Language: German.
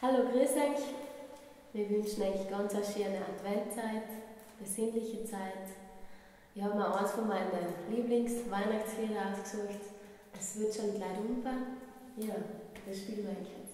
Hallo, grüß euch. Wir wünschen euch ganz eine schöne Adventzeit, besinnliche Zeit. Ich habe mir eins von meinen Lieblings-Weihnachtslieder ausgesucht. Es wird schon gleich umfahren. Ja, das spielen wir euch.